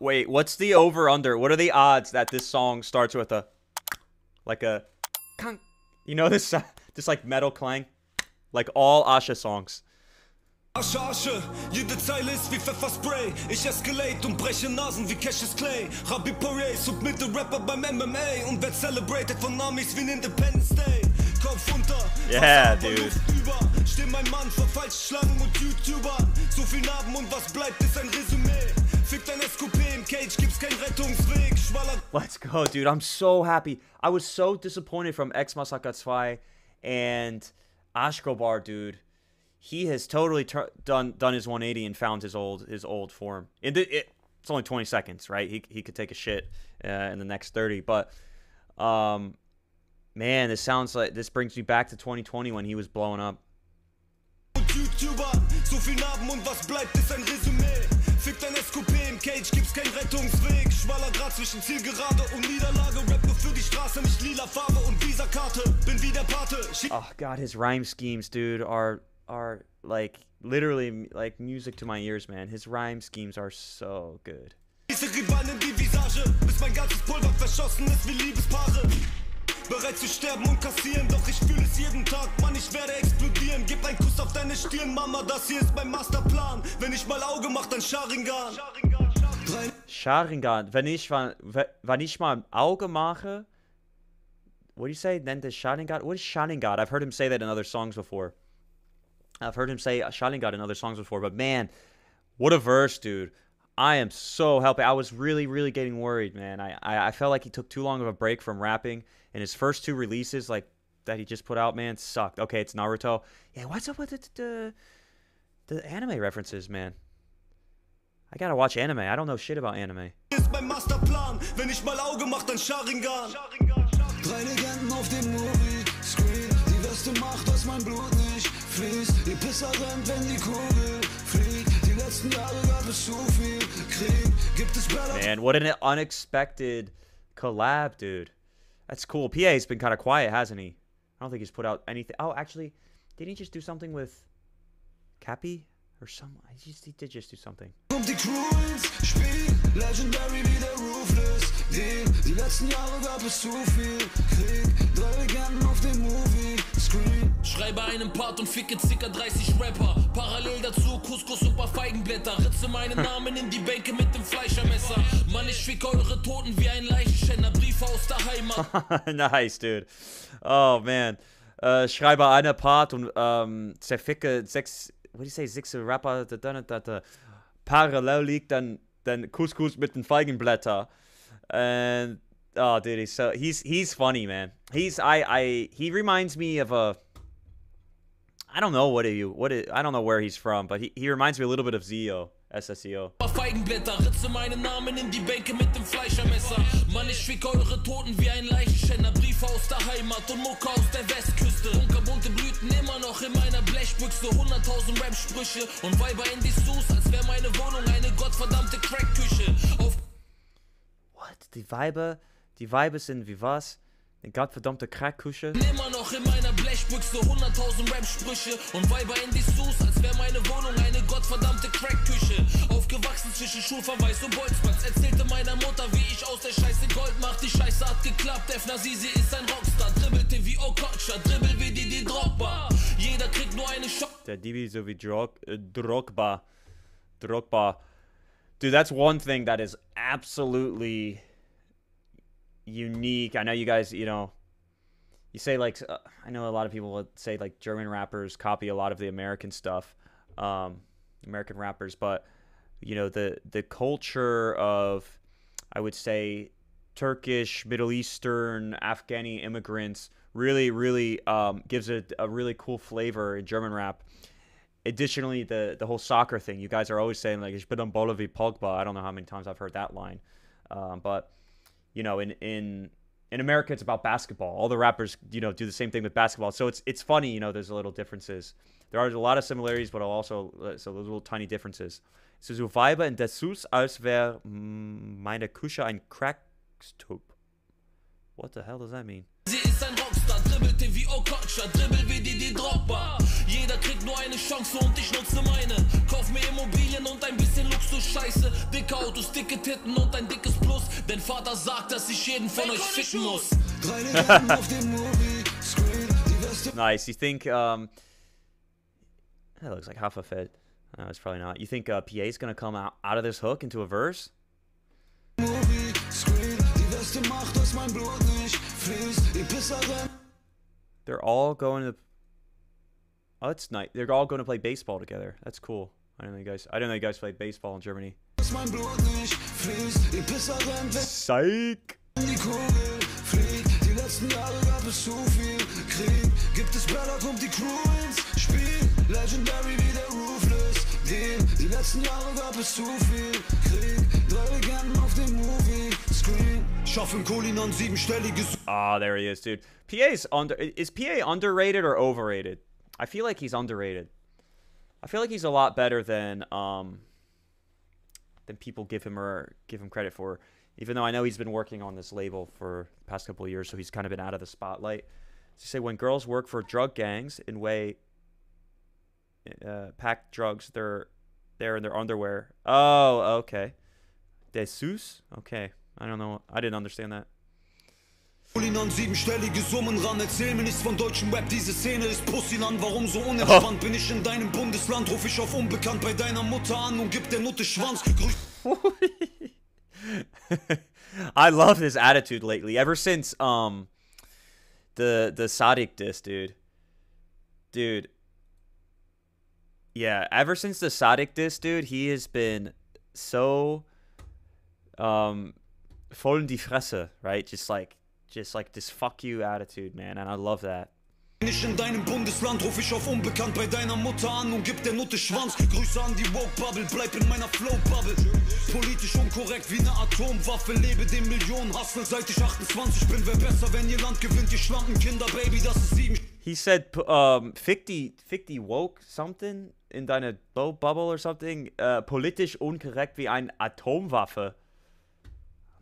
wait, what's the over under? What are the odds that this song starts with a like a you know this just like metal clang like all Asche songs. Asche, Asche, jede Zeile ist wie Pfefferspray. Ich escalate und breche Nasen wie Cassius Clay. Rabbi Poirier, Submitted Rapper beim MMA und werd celebrated von Amis wie ein Independence Day. Kopf unter, yeah, dude. Über. Steh mein Mann vor Falschschlangen und YouTubern. So viel Narben und was bleibt ist ein Resümee. Fick dein SQP im Cage, gibt's kein Rettungsweg. Schwaller. Let's go, dude. I'm so happy. I was so disappointed from Ex Massaker 2 and Ashkobar, dude he has totally done done his 180 and found his old his old form. It, it, it's only 20 seconds, right? He he could take a shit uh, in the next 30, but um, man, this sounds like this brings me back to 2020 when he was blowing up. so viel Narben und was bleibt ist ein Resümee. Fick dein SQP im Cage, gibt's kein Rettungsweg. Schmaler Grad zwischen Zielgerade und Niederlage. Rappe für die Straße, nicht lila Farbe und Visa-Karte. Bin wie der Pate. Oh God, his rhyme schemes, dude, are are like literally like music to my ears, man. His rhyme schemes are so good. Bereit zu sterben und kassieren, doch ich fühle es jeden Tag, Mann, ich werde explodieren. Gib einen Kuss auf deine Stirn, Mama, das hier ist mein Masterplan. Wenn ich mal Auge dann Sharingan. Sharingan, wenn ich, wenn ich mal Auge mache, what do you say? Then the Sharingan? What is Sharingan? God? I've heard him say that in other songs before. I've heard him say Sharingan in other songs before, but man, what a verse, dude. I am so happy. I was really, really getting worried, man. I, I, I felt like he took too long of a break from rapping, and his first two releases, like that he just put out, man, sucked. Okay, it's Naruto. Yeah, what's up with the, the, the anime references, man? I gotta watch anime. I don't know shit about anime. Drei Legenden auf dem Movie Screen. Die Weste macht, dass mein Blut nicht fließt. Die Pisser rennt, wenn die Kugel fliegt. Die letzten Jahre gab es zu viel Krieg. Gibt es Man, what an unexpected collab, dude. That's cool. PA's been kind of quiet, hasn't he? I don't think he's put out anything. Oh, actually, didn't he just do something with Cappy or some? He, just, he did just do something. Einen Part und ficke circa 30 Rapper Parallel dazu Couscous und paar Feigenblätter Ritze meinen Namen in die Bänke mit dem Fleischermesser Mann, ich ficke eure Toten wie ein Leichenschänder Briefe aus der Heimat Nice, dude Oh, man äh, Schreibe einen Part und ähm, zerficke sechs What do you say? Sechs Rapper da, da, da, da. Parallel liegt dann than couscous mit den Feigenblätter. And oh, dude, he's so he's he's funny, man. He's I I he reminds me of a. I don't know what you what it, I don't know where he's from, but he, he reminds me a little bit of Zio. SSEO. Feigenblätter, ritze meinen Namen in die Bänke mit dem Fleischermesser. Mann, ich fick eure Toten wie ein Leichenschänder. Briefe aus der Heimat und Mucke aus der Westküste. Bunkerbunte Blüten immer noch in meiner Blechbüchse. 100.000 Rap-Sprüche und Weiber in die Sus, als wäre meine Wohnung eine gottverdammte Crackküche. Auf What? Die Weiber, die Weiber sind wie was? Eine gottverdammte Crackkusche. Immer noch in meiner Blechbüchse 100.000 Rap-Sprüche und Weiber in die Sus, als wäre meine Wohnung eine gottverdammte Crackküche. Aufgewachsen zwischen Schulverweis und Bolzplatz. Erzählte meiner Mutter, wie ich aus der Scheiße Gold mach. Die Scheiße hat geklappt. Efna Sisi ist ein Rockstar. Dribbelte wie Okocha, dribbel wie Didi Drogba. Jeder kriegt nur eine Schock. Der Dibi so wie Drog, äh, Drogba. Drogba. Dude, that's one thing that is absolutely unique. I know you guys, you know, you say like uh, I know a lot of people would say like German rappers copy a lot of the American stuff, um, American rappers, but you know the the culture of I would say Turkish, Middle Eastern, Afghani immigrants really really um, gives it a really cool flavor in German rap. Additionally, the the whole soccer thing, you guys are always saying like "Ich bin ein Bolovi Pogba." I don't know how many times I've heard that line, um, but you know, in in in America, it's about basketball. All the rappers, you know, do the same thing with basketball. So it's it's funny, you know. There's a little differences. There are a lot of similarities, but also uh, so those little tiny differences. So so Weiber in Dessous, als wäre meine Küche ein Crackstop. What the hell does that mean? Ist ein Rockstar, dribbelte wie Okocha, dribbel wie die, die Dropper. Jeder kriegt nur eine Chance und ich nutze meine. Kauf mir Immobilien und ein bisschen Luxus-Scheiße. Dicke Autos, dicke Titten und ein dickes Plus. Denn Vater sagt, dass ich jeden von euch ficken muss. nice. You think, um, that looks like half a fed. No, it's probably not. You think uh, PA is going to come out, out of this hook into a verse? They're all going to. Oh, that's nice. They're all going to play baseball together. That's cool. I don't know you guys. I don't know you guys played baseball in Germany. Psych. Schaffen siebenstelliges. Ah, there he is, dude. PA is under. Is PA underrated or overrated? I feel like he's underrated. I feel like he's a lot better than um than people give him or give him credit for. Even though I know he's been working on this label for the past couple years, so he's kind of been out of the spotlight. To say when girls work for drug gangs in way uh, pack drugs. They're there in their underwear. Oh, okay. Desus? Okay. I don't know. I didn't understand that. an siebenstellige Summen ran, erzähl mir nichts von deutschem Rap, diese Szene ist warum so unentspannt, oh. bin ich in deinem Bundesland, ruf ich auf unbekannt bei deiner Mutter an und gib der Nutte Schwanz, I love his attitude lately, ever since, um, the, the Sadik diss, dude. Dude, yeah, ever since the Sadik disc, dude, he has been so um voll in die Fresse, right? Just like just like this fuck you attitude, man, and I love that. Nicht in deinem Bundesland ruf ich auf unbekannt bei deiner Mutter an und gib der Nutte Schwanz. Grüße an die Woke Bubble, bleib in meiner Flow Bubble. Politisch unkorrekt wie eine Atomwaffe, lebe den Millionen Hustle seit ich 28 bin. Wer besser, wenn ihr Land gewinnt, ihr schlanken Kinder, Baby, das ist sieben. He said, um, fick die, fick die Woke something in deine Bubble or something. Uh, politisch unkorrekt wie eine Atomwaffe.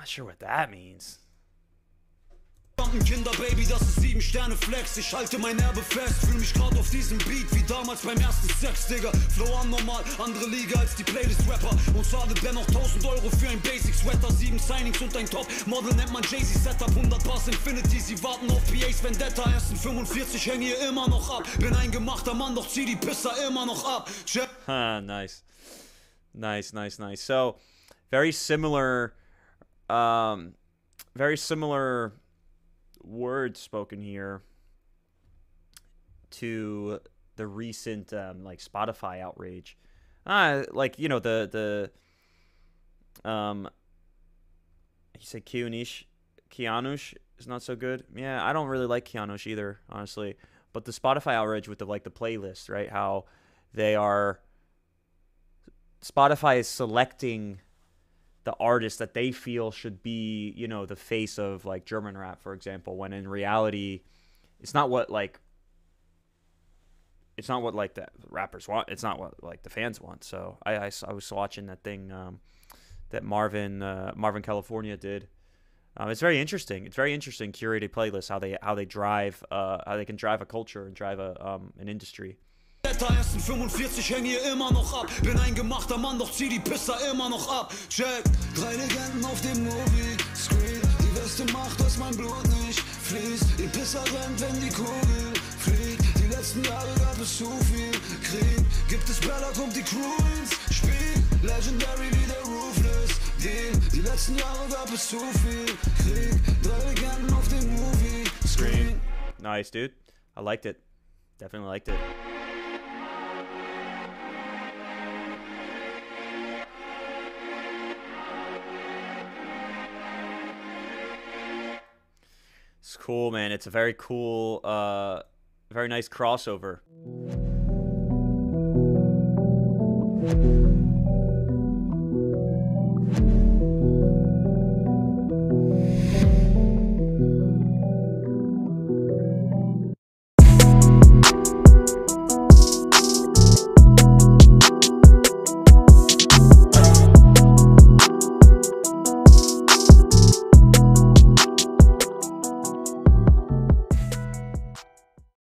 Not sure what that means. Kinder, Baby, das ist sieben Sterne Flex. Ich halte mein Erbe fest, fühl mich grad auf diesem Beat wie damals beim ersten Sex, Digga. Flow an normal, andere Liga als die Playlist-Rapper. Und zahle dennoch 1000 Euro für ein Basic-Sweater. Sieben Signings und ein Top-Model nennt man Jay-Z Setup. 100 Bars Infinity, sie warten auf PAs Vendetta. Ersten 45 hänge hier immer noch ab. Bin ein gemachter Mann, doch zieh die Pisser immer noch ab. Ha, nice. Nice, nice, nice. So, very similar, um, very similar words spoken here to the recent um, like Spotify outrage. Uh, like you know the the um he said Kianish Kianush is not so good. Yeah, I don't really like Kianush either, honestly. But the Spotify outrage with the like the playlist, right? How they are Spotify is selecting the artist that they feel should be, you know, the face of like German rap, for example, when in reality, it's not what like it's not what like the rappers want. It's not what like the fans want. So I I, I was watching that thing um, that Marvin uh, Marvin California did. Um, it's very interesting. It's very interesting curated playlists how they how they drive uh, how they can drive a culture and drive a um, an industry. Ersten 45 häng hier immer noch ab. Bin ein gemachter Mann, doch zieh die Pisser immer noch ab. Check. Drei Legenden auf dem Movie Screen. Die Weste macht, dass mein Blut nicht fließt. Die Pisser rennt, wenn die Kugel fliegt. Die letzten Jahre gab es zu viel Krieg. Gibt es Bella, kommt die Crew ins Spiel. Legendary wie der Ruthless Deal. Die letzten Jahre gab es zu viel Krieg. Drei Legenden auf dem Movie Screen. Nice, dude. I liked it. Definitely liked it. It's cool, man. It's a very cool, uh, very nice crossover.